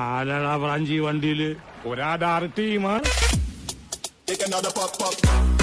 ആരാടാ ബ്രാഞ്ചി വണ്ടിയിൽ ഒരാധാർ ടീമാണ് Take another puff puff.